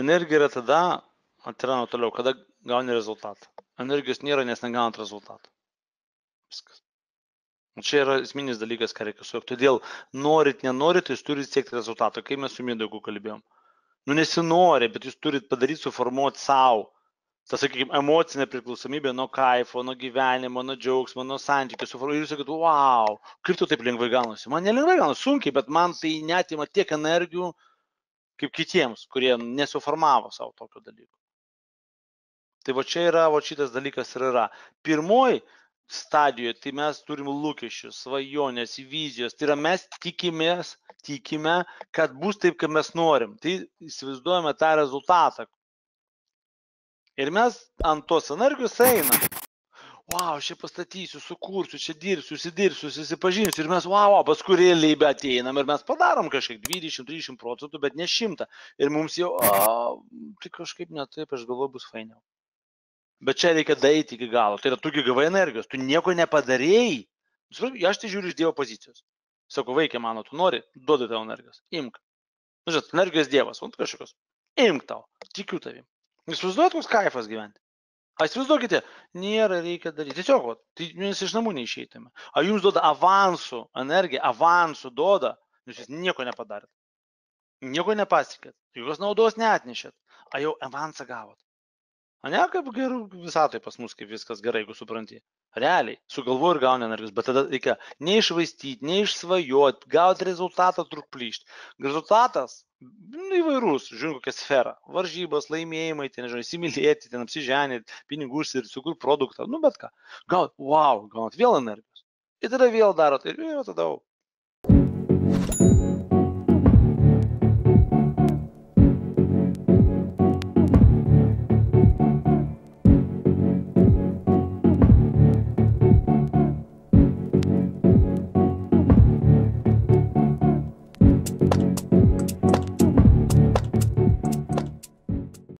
Energija yra tada, atsiranda toliau, kada gauni rezultatą. Energijos nėra, nes negaunat rezultatą. Viskas. O Čia yra esminis dalykas, ką reikia suvokti. Todėl norit, nenorit, jūs turite siekti rezultato. Kaip mes su Mindaugu kalbėjom. Nu nesinori, bet jūs turite padaryti, suformuoti savo. Tas, sakykime, emocinė priklausomybė nuo kaifo, nuo gyvenimo, nuo džiaugsmo, nuo santykių. Suformuoti ir jūs sakot, wow, kaip tu taip lengvai gaunasi. Man nelengvai gaunasi, sunkiai, bet man tai netima tiek energijų kaip kitiems, kurie nesuformavo savo tokio dalyko. Tai va čia yra, va šitas dalykas ir yra. Pirmoji stadijoje, tai mes turim lūkesčius, svajonės, vizijos. Tai yra mes tikimės, tikime, kad bus taip, kaip mes norim. Tai įsivaizduojame tą rezultatą. Ir mes ant tos energijos einam. Wow, čia pastatysiu, sukursiu, čia dirbsiu, užsidirbsiu, susipažinsiu. Ir mes, wow, wow paskui realybę ateinam ir mes padarom kažkiek 20-30 procentų, bet ne 100. Ir mums jau, a, tai kažkaip ne taip, aš galvoju, bus fainiau. Bet čia reikia daryti iki galo. Tai yra, tugi gavai energijos, tu nieko nepadarėjai. Aš tai žiūriu iš Dievo pozicijos. Sako, vaikė mano, tu nori, duodu tau energijos. Imk. Nu, žinot, energijos Dievas, ant kažkokios. Imk tau, tikiu tavim. Jūs įsivaizduojat, koks kaifas gyventi? A įsivaizduokite, nėra reikia daryti. Tiesiog, vat, tai mes iš namų neišeitame. A jums duoda avansų energiją, avansų duoda, nes jūs nieko nepadarėt. Nieko nepasiekėt, jokios naudos neatnešėt, a jau avansą gavot. A ne kaip gerų visatai pas mus, kaip viskas gerai, jeigu supranti. Realiai, sugalvoju ir gauni energijos, bet tada reikia neišvaistyti, neišsvajoti, gauti rezultatą trukplyšti. Rezultatas nu, įvairus, žiūrint kokią sferą. Varžybos, laimėjimai, ten, nežinau, įsimylėti, ten apsiženyti, pinigus ir sukurti produktą, nu bet ką. Gaut, wow, gaut vėl energijos. Ir tada vėl darot ir vėl tada